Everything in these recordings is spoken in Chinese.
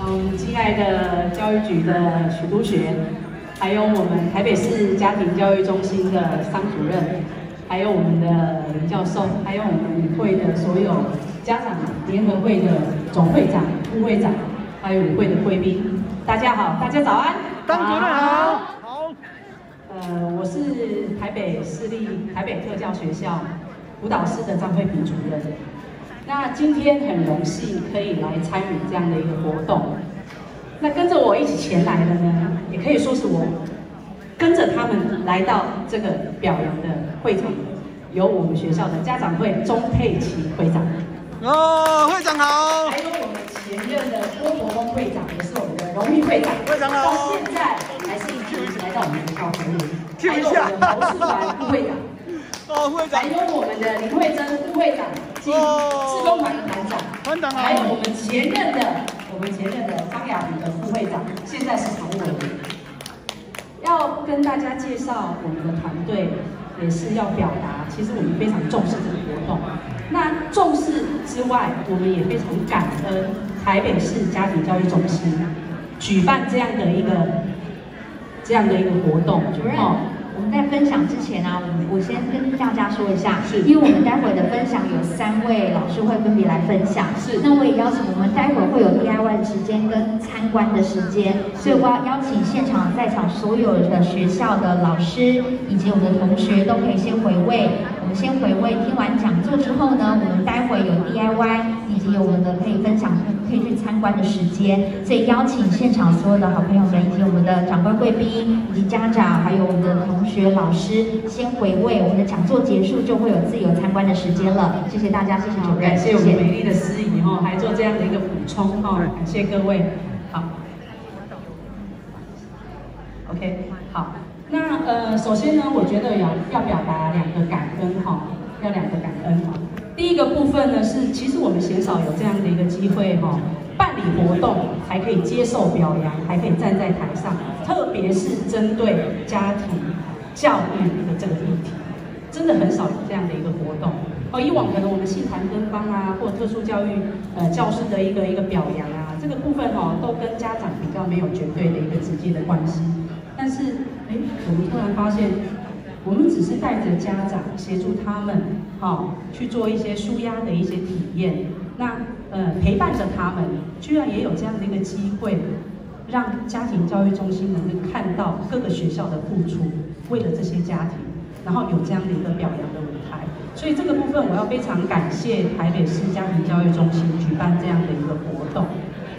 嗯，亲爱的教育局的许督学，还有我们台北市家庭教育中心的桑主任，还有我们的林教授，还有我们与会的所有家长联合会的总会长、副会长，还有与会的贵宾，大家好，大家早安。张主任好。好。呃，我是台北市立台北特教学校舞蹈室的张慧萍主任。那今天很荣幸可以来参与这样的一个活动。那跟着我一起前来的呢，也可以说是我跟着他们来到这个表扬的会场，有我们学校的家长会钟佩琪会长。哦，会长好。还有我们前任的郭伯峰会长，也是我们的荣誉会长。会长好。到现在还是一直来到我们学校服务。还有我们的侯世团副会长。哦，会长。还有我们的林慧珍副会长。及。志工团的团长。团长好。还有我们前任的，我们前任的张雅萍的副会长，现在是常务委员。要跟大家介绍我们的团队，也是要表达，其实我们非常重视这个活动。那重视之外，我们也非常感恩台北市家庭教育中心举办这样的一个这样的一个活动。主任，我们在分享之前呢，我我先跟大家说一下，是。因为我们待会的分享有三位老师会分别来分享，是。那我也邀请我们待会会有 DIY 的时间跟参观的时间，所以我要邀请现场在场所有的学校的老师以及我们的同学都可以先回味。我们先回味，听完讲座之后呢，我们待会有 DIY，以及有我们的可以分享、可以去参观的时间。所以邀请现场所有的好朋友们，以及我们的长官贵宾，以及家长，还有我们的同学、老师，先回味。我们的讲座结束就会有自由参观的时间了。谢谢大家，谢谢主任，感谢我们美丽的司仪哦，还做这样的一个补充哈，感谢各位。好，OK，好。那呃，首先呢，我觉得要要表达两个感恩哈，要两个感恩哈。第一个部分呢是，其实我们鲜少有这样的一个机会哈，办理活动还可以接受表扬，还可以站在台上，特别是针对家庭教育的这个议题，真的很少有这样的一个活动哦。以往可能我们信坛跟班啊，或特殊教育呃教师的一个一个表扬啊，这个部分哈，都跟家长比较没有绝对的一个直接的关系，但是。哎，我们突然发现，我们只是带着家长协助他们，好，去做一些舒压的一些体验。那呃，陪伴着他们，居然也有这样的一个机会，让家庭教育中心能够看到各个学校的付出，为了这些家庭，然后有这样的一个表扬的舞台。所以这个部分，我要非常感谢台北市家庭教育中心举办这样的一个活动。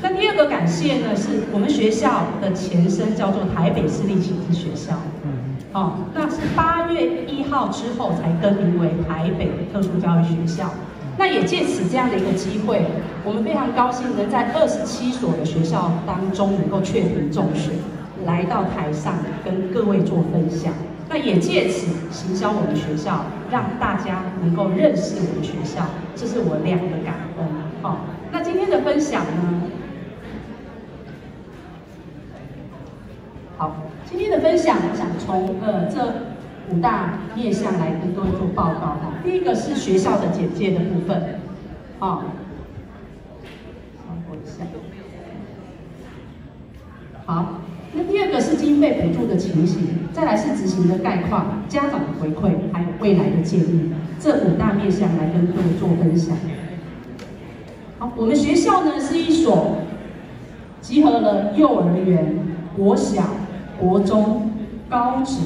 那第二个感谢呢，是我们学校的前身叫做台北市立启智学校，哦，那是八月一号之后才更名为台北特殊教育学校。那也借此这样的一个机会，我们非常高兴能在二十七所的学校当中能够确定中选，来到台上跟各位做分享。那也借此行销我们学校，让大家能够认识我们学校，这是我两个感恩。哦，那今天的分享呢？好，今天的分享，我想从呃这五大面向来跟各位做报告哈。第一个是学校的简介的部分，啊，超过一下。好，那第二个是经费补助的情形，再来是执行的概况、家长的回馈，还有未来的建议，这五大面向来跟各位做分享。好，我们学校呢是一所集合了幼儿园、国小。国中、高职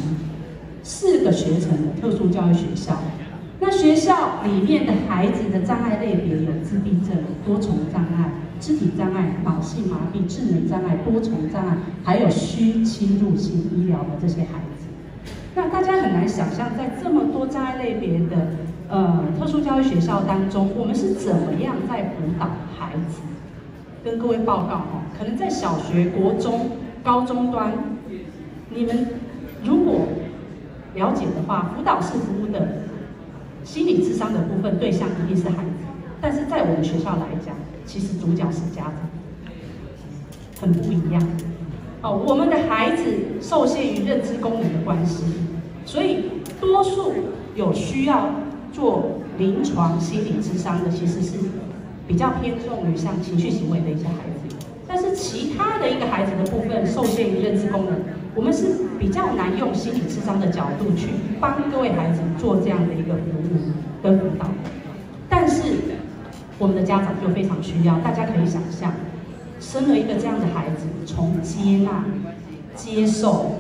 四个学程的特殊教育学校，那学校里面的孩子的障碍类别有自闭症、多重障碍、肢体障碍、脑性麻痹、智能障碍、多重障碍，还有需侵入性医疗的这些孩子。那大家很难想象，在这么多障碍类别的呃特殊教育学校当中，我们是怎么样在辅导孩子？跟各位报告哈，可能在小学、国中、高中端。你们如果了解的话，辅导式服务的心理智商的部分对象一定是孩子，但是在我们学校来讲，其实主角是家长，很不一样。哦，我们的孩子受限于认知功能的关系，所以多数有需要做临床心理智商的，其实是比较偏重于像情绪行为的一些孩子。但是其他的一个孩子的部分受限于认知功能，我们是比较难用心理智商的角度去帮各位孩子做这样的一个服务跟辅导。但是我们的家长就非常需要，大家可以想象，生了一个这样的孩子，从接纳、接受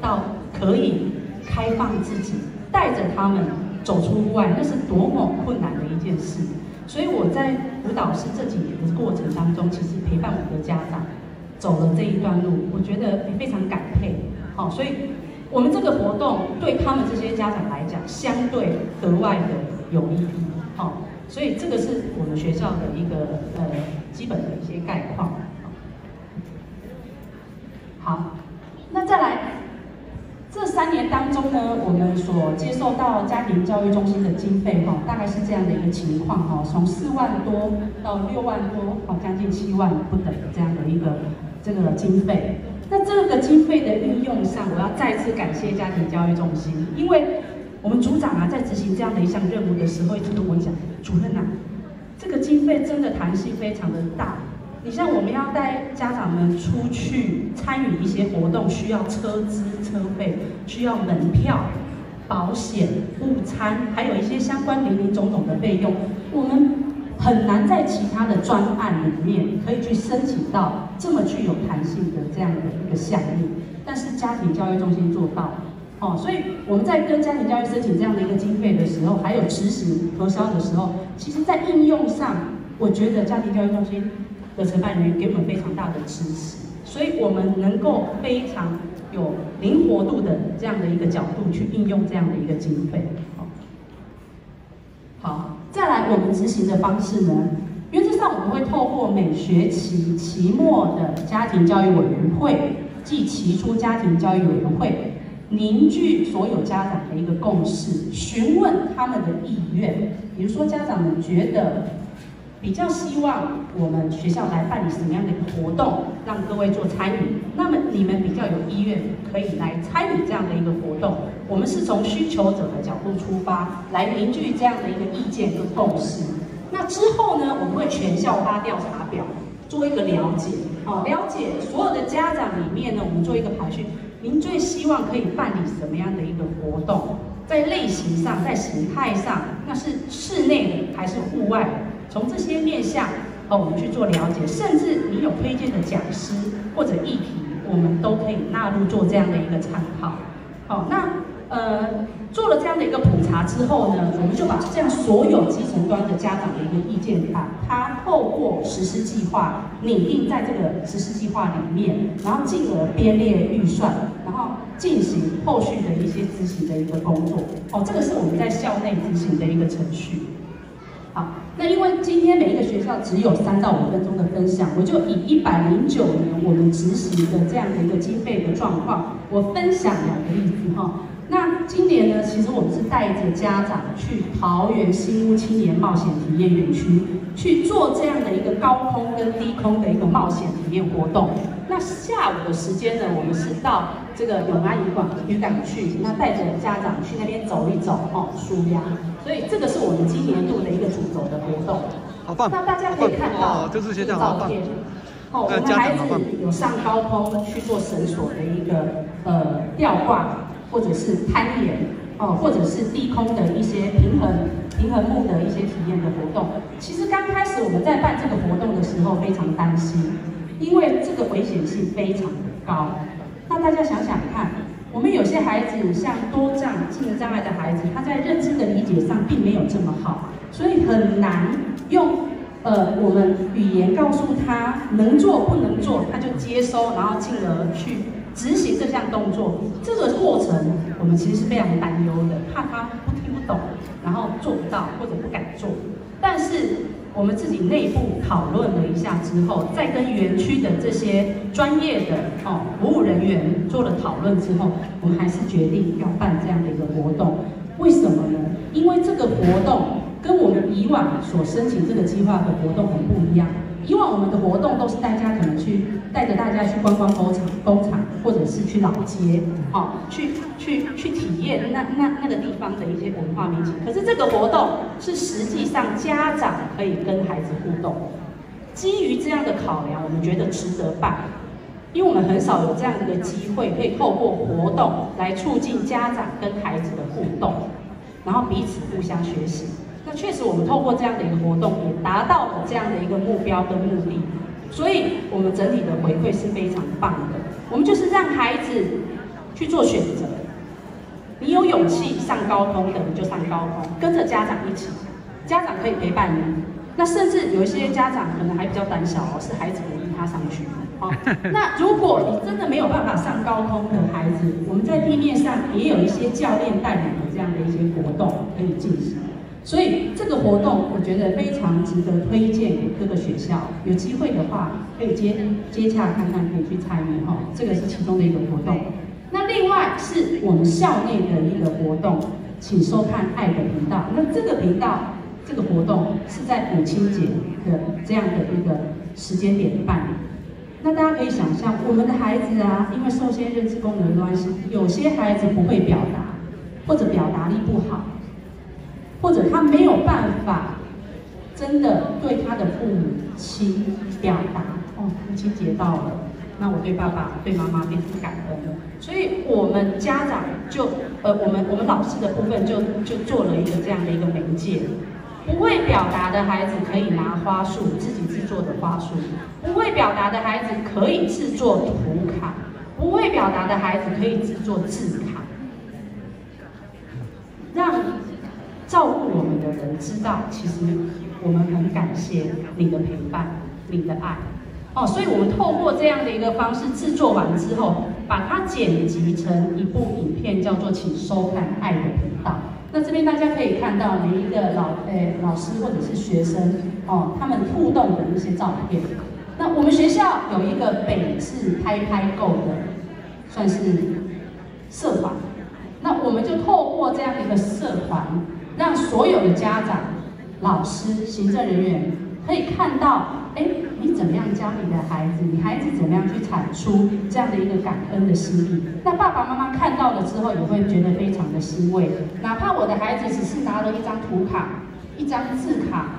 到可以开放自己，带着他们走出户外，那是多么困难的一件事。所以我在辅导师这几年的过程当中，其实陪伴我们的家长走了这一段路，我觉得非常感佩。好，所以我们这个活动对他们这些家长来讲，相对格外的有意义。好，所以这个是我们学校的一个呃基本的一些概况。好，那再来。这三年当中呢，我们所接受到家庭教育中心的经费哈，大概是这样的一个情况哈，从四万多到六万多，哦，将近七万不等这样的一个这个经费。那这个经费的运用上，我要再次感谢家庭教育中心，因为我们组长啊，在执行这样的一项任务的时候，一直跟我讲，主任呐，这个经费真的弹性非常的大。你像我们要带家长们出去参与一些活动，需要车资、车费，需要门票、保险、午餐，还有一些相关零零总总的费用，我们很难在其他的专案里面可以去申请到这么具有弹性的这样的一个项目。但是家庭教育中心做到，哦，所以我们在跟家庭教育申请这样的一个经费的时候，还有执行核销的时候，其实在应用上，我觉得家庭教育中心。的承办人员给我们非常大的支持，所以我们能够非常有灵活度的这样的一个角度去应用这样的一个经费。我们执行的方式呢，原则上我们会透过每学期期末的家庭教育委员会即期初家庭教育委员会，凝聚所有家长的一个共识，询问他们的意愿，比如说家长们觉得。比较希望我们学校来办理什么样的一个活动，让各位做参与。那么你们比较有意愿，可以来参与这样的一个活动。我们是从需求者的角度出发，来凝聚这样的一个意见跟共识。那之后呢，我们会全校发调查表，做一个了解。好，了解所有的家长里面呢，我们做一个排序。您最希望可以办理什么样的一个活动？在类型上，在形态上，那是室内的还是户外？从这些面向，哦，我们去做了解，甚至你有推荐的讲师或者议题，我们都可以纳入做这样的一个参考。好，那呃做了这样的一个普查之后呢，我们就把这样所有基层端的家长的一个意见，把它透过实施计划拟定在这个实施计划里面，然后进而编列预算，然后进行后续的一些执行的一个工作。哦，这个是我们在校内执行的一个程序。那因为今天每一个学校只有三到五分钟的分享，我就以一百零九年我们执行的这样的一个经费的状况，我分享两个例子哈。那今年呢，其实我们是带着家长去桃园新屋青年冒险体验园区去做这样的一个高空跟低空的一个冒险体验活动。那下午的时间呢，我们是到这个永安渔港渔港去，那带着家长去那边走一走哦，舒压。所以这个是我们今年度的一个主轴的活动。好棒！那大家可以看到这是照片。哦，我们孩子有上高空去做绳索的一个呃吊挂。或者是攀岩哦，或者是低空的一些平衡平衡木的一些体验的活动。其实刚开始我们在办这个活动的时候非常担心，因为这个危险性非常的高。那大家想想看，我们有些孩子像多障、智能障碍的孩子，他在认知解上并没有这么好，所以很难用呃我们语言告诉他能做不能做，他就接收，然后进而去。执行这项动作，这个过程我们其实是非常担忧的，怕他不听不懂，然后做不到或者不敢做。但是我们自己内部讨论了一下之后，再跟园区的这些专业的哦服务人员做了讨论之后，我们还是决定要办这样的一个活动。为什么呢？因为这个活动跟我们以往所申请这个计划的活动很不一样。以往我们的活动都是大家可能去带着大家去观光工厂、工厂，或者是去老街，哦，去去去体验那那那个地方的一些文化民情。可是这个活动是实际上家长可以跟孩子互动，基于这样的考量，我们觉得值得办，因为我们很少有这样的一个机会，可以透过活动来促进家长跟孩子的互动，然后彼此互相学习。那确实，我们透过这样的一个活动，也达到了这样的一个目标跟目的。所以，我们整体的回馈是非常棒的。我们就是让孩子去做选择。你有勇气上高空的，你就上高空，跟着家长一起，家长可以陪伴你。那甚至有一些家长可能还比较胆小哦，是孩子鼓励他上去。哦，那如果你真的没有办法上高空的孩子，我们在地面上也有一些教练带领的这样的一些活动可以进行。所以这个活动我觉得非常值得推荐给各个学校，有机会的话可以接接洽看看，可以去参与哈。这个是其中的一个活动。那另外是我们校内的一个活动，请收看爱的频道。那这个频道这个活动是在母亲节的这样的一个时间点办。那大家可以想象，我们的孩子啊，因为受限认知功能的关系，有些孩子不会表达，或者表达力不好，或者他没有办法真的对他的父母亲表达。哦，母亲节到了。那我对爸爸、对妈妈非常感恩，所以我们家长就，呃，我们我们老师的部分就就做了一个这样的一个媒介，不会表达的孩子可以拿花束自己制作的花束，不会表达的孩子可以制作图卡，不会表达的孩子可以制作字卡，让照顾我们的人知道，其实我们很感谢你的陪伴，你的爱。哦，所以我们透过这样的一个方式制作完之后，把它剪辑成一部影片，叫做“请收看爱的频道”。那这边大家可以看到每一个老诶老师或者是学生哦，他们互动的一些照片。那我们学校有一个北智拍拍购的，算是社团。那我们就透过这样一个社团，让所有的家长、老师、行政人员可以看到。哎，你怎么样教你的孩子？你孩子怎么样去产出这样的一个感恩的心意？那爸爸妈妈看到了之后，也会觉得非常的欣慰。哪怕我的孩子只是拿了一张图卡、一张字卡，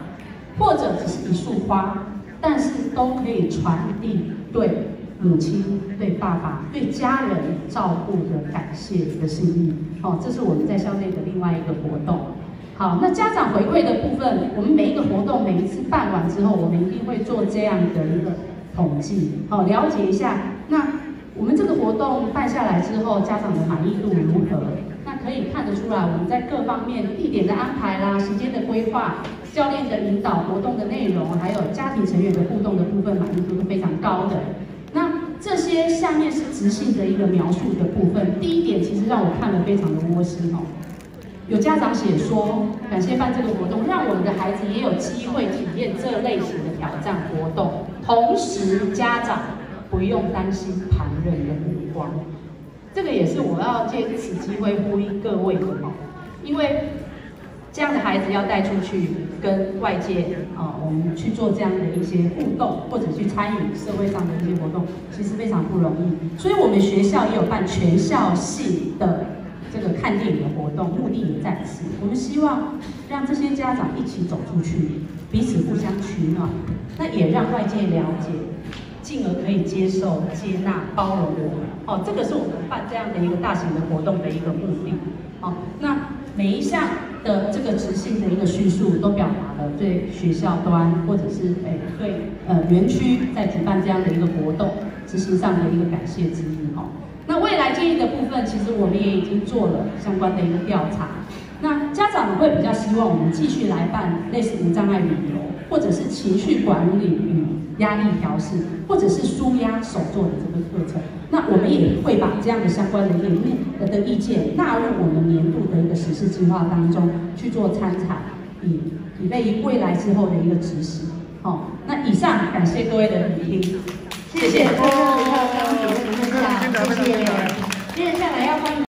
或者只是一束花，但是都可以传递对母亲、对爸爸、对家人照顾的感谢的心意。哦，这是我们在校内的另外一个活动。好，那家长回馈的部分，我们每一个活动每一次办完之后，我们一定会做这样的一个统计，好，了解一下。那我们这个活动办下来之后，家长的满意度如何？那可以看得出来，我们在各方面地点的安排啦、时间的规划、教练的引导、活动的内容，还有家庭成员的互动的部分，满意度是非常高的。那这些下面是直性的一个描述的部分，第一点其实让我看了非常的窝心哦。有家长写说，感谢办这个活动，让我们的孩子也有机会体验这类型的挑战活动，同时家长不用担心旁人的目光。这个也是我要借此机会呼吁各位的，因为这样的孩子要带出去跟外界啊，我们去做这样的一些互动，或者去参与社会上的一些活动，其实非常不容易。所以我们学校也有办全校性的。这个看电影的活动目的也在此，我们希望让这些家长一起走出去，彼此互相取暖，那也让外界了解，进而可以接受、接纳、包容我们。哦，这个是我们办这样的一个大型的活动的一个目的。哦，那每一项的这个执行的一个叙述，都表达了对学校端或者是诶对呃园区在举办这样的一个活动执行上的一个感谢之意。哈。那未来建议的部分，其实我们也已经做了相关的一个调查。那家长会比较希望我们继续来办类似无障碍旅游，或者是情绪管理与压力调试，或者是舒压手作的这个课程。那我们也会把这样的相关的理念的意见纳入我们年度的一个实施计划当中去做参采，以以备于未来之后的一个执行。好，那以上感谢各位的聆听。谢谢。谢谢。接下来要欢迎。